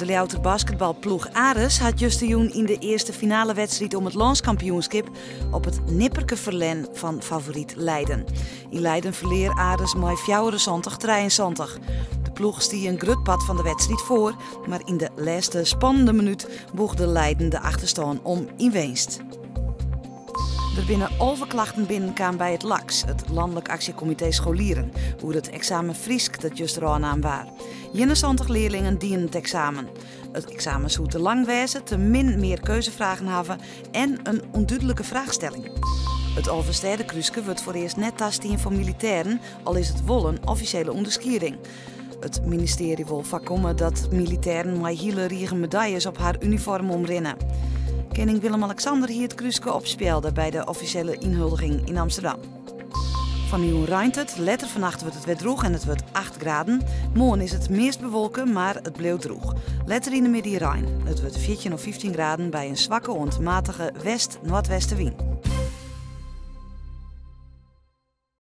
De Louter basketbalploeg Ares had Justejoen in de eerste finale wedstrijd om het landskampioenschap op het nipperke verlen van favoriet Leiden. In Leiden verleer Ares mooi 74 73. De ploeg stie een grutpad van de wedstrijd voor, maar in de laatste spannende minuut boegde Leiden de achterstand om in winst. Er binnen overklachten binnenkwamen bij het LAX, het Landelijk Actiecomité Scholieren, hoe het examen Friesk dat juist aan waar. 21 leerlingen dienen het examen. Het examen zou te lang wezen, te min meer keuzevragen hebben en een onduidelijke vraagstelling. Het Alverstede wordt voor eerst net tastien voor militairen, al is het wel een officiële onderskiering. Het ministerie wil voorkomen dat militairen met hele medailles op haar uniform omrennen. Koning Willem-Alexander hier het kruiske opspeelde bij de officiële inhuldiging in Amsterdam. Van nieuw ruimt het, letter vannacht wordt het weer droog en het wordt 8 graden. Morgen is het meest bewolken, maar het bleef droog. Letter in de midden Rijn. Het wordt 14 of 15 graden bij een zwakke ontmatige west-noordwestenwind.